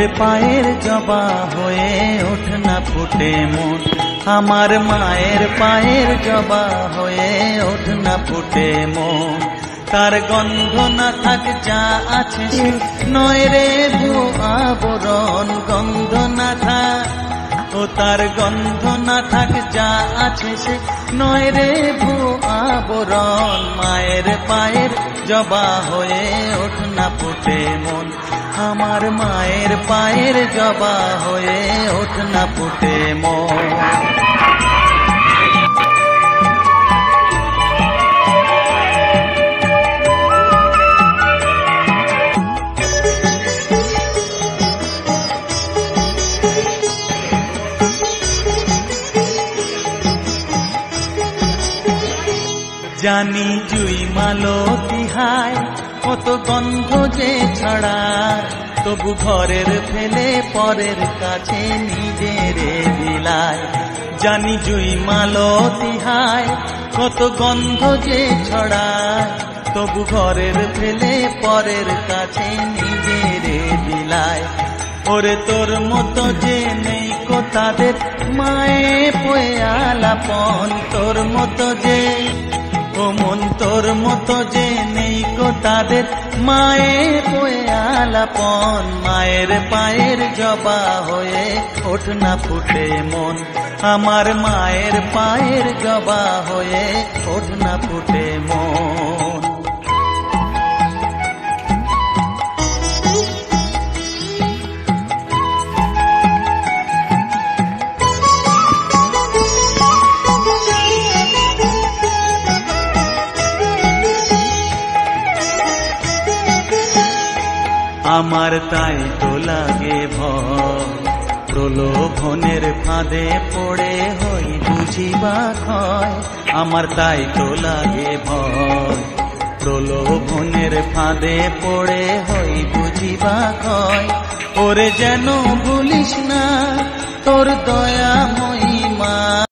মায়ের পায়ের জবা হয়ে ওঠ না ফুটে মন আমার মায়ের পায়ের জবা হয়ে ওঠ না ফুটে মন তার গন্ধ না থাক যা আছে নয় রে ভু আবরণ গন্ধ না থাক ও তার গন্ধ না থাক যা আছে সে নয় রে ভু আবরণ মায়ের পায়ের জবা হয়ে ওঠ না ফুটে মন আমার মায়ের পায়ের জবা হয়ে ওঠ না ফুটে মন। জানি জুই মালো তিহায় কত গন্ধ যে ছড়ায় তবু ঘরের ফেলে পরের কাছে নিজের বিলায় জানি জুই মালো তিহায় কত গন্ধ যে ছড়ায়। তবু ঘরের ফেলে পরের কাছে নিজের বিলায় ওরে তোর মতো যে নেই কো তাদের, মায়ে পয়ালাপন তোর মতো যে মন তোর মতো যে নেই গো তাদের। বয়ে আলাপন, মায়ের পায়ের জবা হয়ে ওঠ না ফুটে মন। আমার মায়ের পায়ের জবা হয়ে ওঠ না ফুটে মন। আমার তাই তো লাগে ভয়। প্রলোভনের ফাঁদে পড়ে হই বুঝিবা ক্ষয়। আমার তাই তো লাগে ভয়। প্রলোভনের ফাঁদে পড়ে হই বুঝিবা ক্ষয়। ওরে যেন ভুলিস না তোর দয়া মহিমা